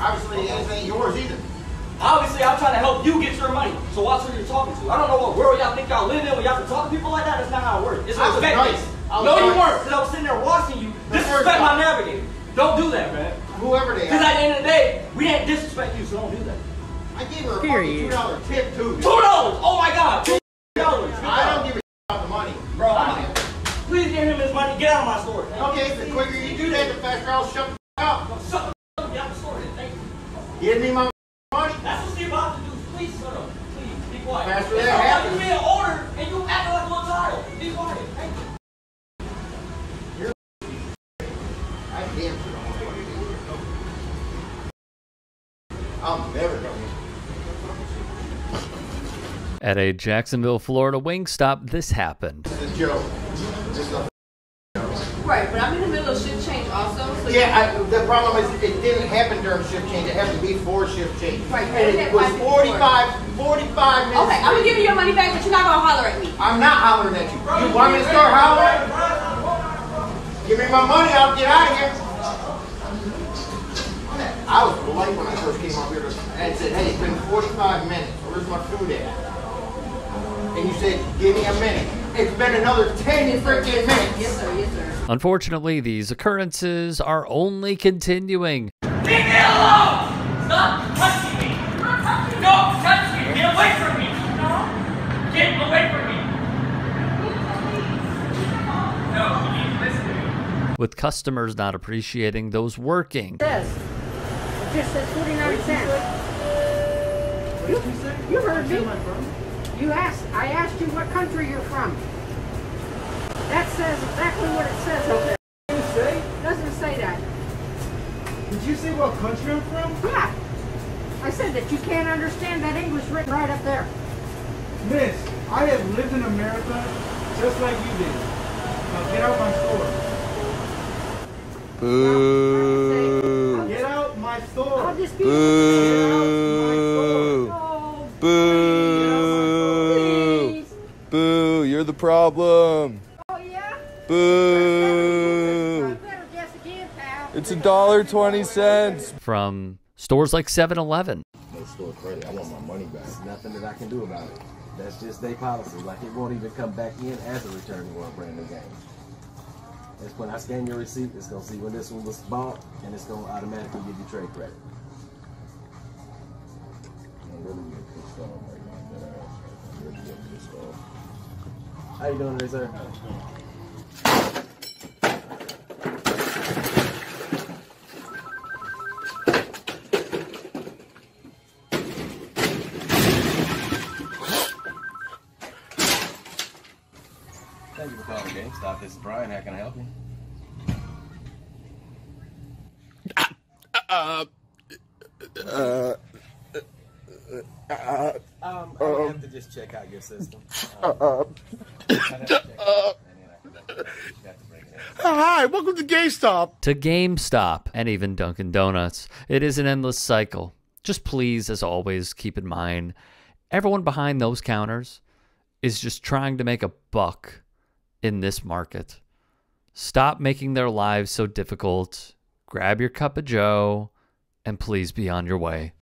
Obviously, it ain't yours either. Obviously, I'm trying to help you get your money. So watch who you're talking to. I don't know what world y'all think y'all live in when y'all can talk to people like that. That's not how it works. It's I was respect nice. based. I was No, you weren't, because I was sitting there watching you The disrespect my time. navigator. Don't do that, man. Whoever they Because at the end of the day, we didn't disrespect you, so don't do that. I gave her a fucking Period. two dollar tip too. Two dollars. Oh my God. Two dollars. I don't give a about the money, Bro, I'm. Please give him his money. Get out of my store. Okay, the quicker you do that, the faster I'll shut the up. Shut the fuck out of the store. then. Thank you. Give me my money. That's what you're about to do. Please shut up. Please be quiet. Faster It's that happens. you being ordered and you acting like a little child. Be quiet. Thank you. I damn sure don't want to do it. I'm never going to. At a Jacksonville, Florida Wingstop, this happened. This is a joke. This is a Right, but I'm in the middle of shift change also. So Yeah, I, the problem is it didn't happen during shift change. It happened before shift change. Right, And it was happened 45, 45 minutes. Okay, I'm gonna give you your money back, but you're not gonna holler at me. I'm not hollering at you. You want me to start hollering? Give me my money, I'll get out of here. I was polite when I first came up here and said, hey, it's been 45 minutes. Where's my food at? And you said, give me a minute. It's been another 10 Yes, sir. freaking Yes, minutes. sir. Yes, sir. Unfortunately, these occurrences are only continuing. Leave me alone! Stop touching me! Don't touch me! Get away from me! Get away from me! No, you need to listen to me. With customers not appreciating those working. says. It just says 49 cents. You, you heard me. You asked, I asked you what country you're from. That says exactly what it says up there. you say? Doesn't say that. Did you say what country I'm from? Yeah. I said that you can't understand that English written right up there. Miss, I have lived in America just like you did. Now get out my store. Boo. Get out my store. I'll dispute Get it. Boo! You're the problem. Oh, yeah? Boo! I better guess again. It's a dollar twenty cents. From stores like 7 Eleven. no store credit. I want my money back. There's nothing that I can do about it. That's just their policy. Like it won't even come back in as a return for a brand new game. It's when I scan your receipt, it's gonna see when this one was bought, and it's gonna automatically give you trade credit. How you doing sir? Thank you for calling GameStop. This is Brian. How can I help you? Uh, uh, uh, Um, I have to just check out your system. Um, Hi, welcome to GameStop. to GameStop and even Dunkin' Donuts. It is an endless cycle. Just please, as always, keep in mind everyone behind those counters is just trying to make a buck in this market. Stop making their lives so difficult. Grab your cup of Joe and please be on your way.